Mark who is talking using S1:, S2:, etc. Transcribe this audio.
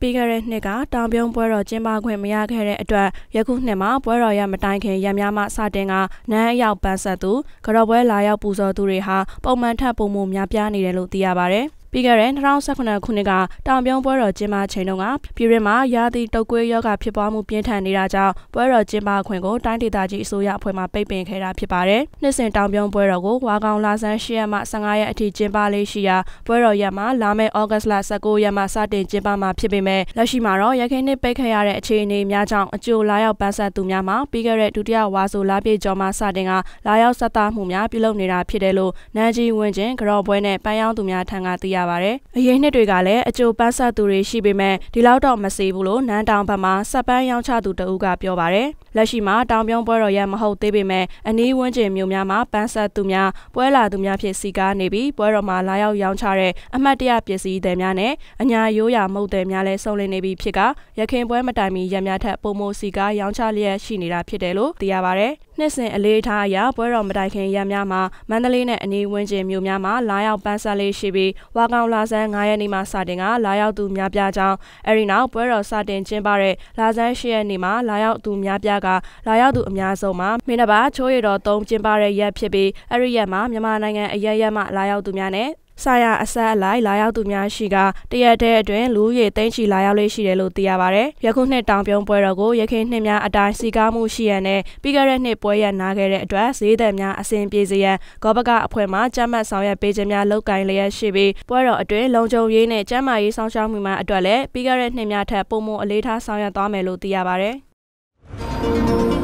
S1: ပြီးခဲ့တဲ့နှစ်ကတောင်ပြုံးပွဲတော်ကျင်းပခွင့်မရခဲ့တဲ့အတွက်ယခုနှစ်မှာပွဲတော်ရမတိုင်ခင်ရံများမှစတင်ကနန်းအရောက်ပန်းဆက်သူကြော်ပွဲလာရောက်ပူဇော်သူတွေဟာပုံမှန်ထပ်ပုံမှုများပြားနေတယ်လို့သိရပါတယ်။ ပြီးခဲ့တဲ့2018ခုနှစ်ကတောင်ပြုံးပွဲတော်ကျင်းပချိန်တုန်းကပြည်တွင်းမှာရာသီတုပ်ကွေးရောဂါဖြစ်ပွားမှုပြင်းထန်နေတာကြောင့်ပွဲတော်ကျင်းပခွင့်ကိုတိုင်းဒေသကြီးအစိုးရအဖွဲ့မှပိတ်ပင်ခဲ့တာဖြစ်ပါတယ်။နှစ်စဉ်တောင်ပြုံးပွဲတော်ကိုဝါကောင်လာဆန်း10ရက်မှ15ရက်အထိကျင်းပလေးရှိရာပွဲတော်ရက်မှာလာမယ့်ဩဂတ်စ်လ19ရက်မှစတင်ကျင်းပမှာဖြစ်ပေမဲ့လက်ရှိမှာတော့ရခိုင်နှစ်ပိတ်ခဲ့ရတဲ့အခြေအနေများကြောင့်အကျိုးလာရောက်ပန်းဆက်သူများမှာပြီးခဲ့တဲ့ဒုတိယဝါဆိုလာပြည့်ကျော်မှစတင်ကလာရောက်ဆက်သားမှုများပြုလုပ်နေတာဖြစ်တယ်လို့နန်းကြီးဝင်းကျင်ကြော်ပွဲနဲ့ပန်းရောင်းသူများထံကသိရပါတယ်။အရင်နှစ်တွေကလည်းအကျိုးပန်းဆက်သူတွေရှိပေမဲ့ဒီလောက်တော့မစေဘူးလို့နန်းတောင်ဘက်မှာစက်ပန်းရောင်းချသူတဦးကပြောပါတယ်။ လက်ရှိမှာတောင်ပြုံးပွဲတော်ရဲ့မဟုတ်သေးပေမဲ့အနီးဝန်းကျင်မြို့များမှာပန်းဆက်သူများပွဲလာသူများဖြစ်စီကားနေပြီးပွဲတော်မှာလာရောက်ရောင်းချတဲ့အမှတ်တရပစ္စည်းတွေများနဲ့အညာရိုးရာမုတ်တွေများလည်းစုံလင်နေပြီဖြစ်ကရခင်ပွဲမတိုင်မီရများထက်ပုံမိုစီကားရောင်းချလျက်ရှိနေတာဖြစ်တယ်လို့သိရပါတယ်။နှစ်စဉ်အလေးထားအရာပွဲတော်မတိုင်ခင်ရများမှာမန္တလေးနဲ့အနီးဝန်းကျင်မြို့များမှာလာရောက်ပန်းဆက်လေးရှိပြီးဝါကောင်လာဆန်း9ရက်နေ့မှာစတင်ကလာရောက်သူများပြားကြောင်းအဲဒီနောက်ပွဲတော်စတင်ကျင်းပတဲ့လာဆန်း10ရက်နေ့မှာလာရောက်သူများပြားကလာရောက်သူအများဆုံးမှာမင်းတပါချိုးရတော်3ကျင်းပတဲ့ရက်ဖြစ်ပြီးအဲဒီရက်မှာမြန်မာနိုင်ငံအရရက်မှလာရောက်သူများနဲ့ဆာယာအဆက်အလိုက်လာရောက်သူများရှိကတရက်တည်းအတွင်းလူရေသိန်းချီလာရောက်လေးရှိတယ်လို့သိရပါဗျ။ယခုနှစ်တောင်ပြုံးပွဲတော်ကိုရခိုင်နှစ်များအတိုင်းစီကားမှုရှိရတဲ့ပြီးခဲ့တဲ့နှစ်ပွဲရနာခဲ့တဲ့အတွက်ဈေးသည်များအစဉ်ပြေစေရန်ဂောဘကအဖွဲ့မှကြမ်းမှတ်ဆောင်ရွက်ပေးခြင်းများလုပ်ကိုင်လျက်ရှိပြီးပွဲတော်အတွင်းလုံခြုံရေးနဲ့ကျန်းမာရေးဆောင်ရှောက်မှုများအတွက်လည်းပြီးခဲ့တဲ့နှစ်များထက်ပုံမအလေးထားဆောင်ရွက်သွားမယ်လို့သိရပါဗျ။ Thank you.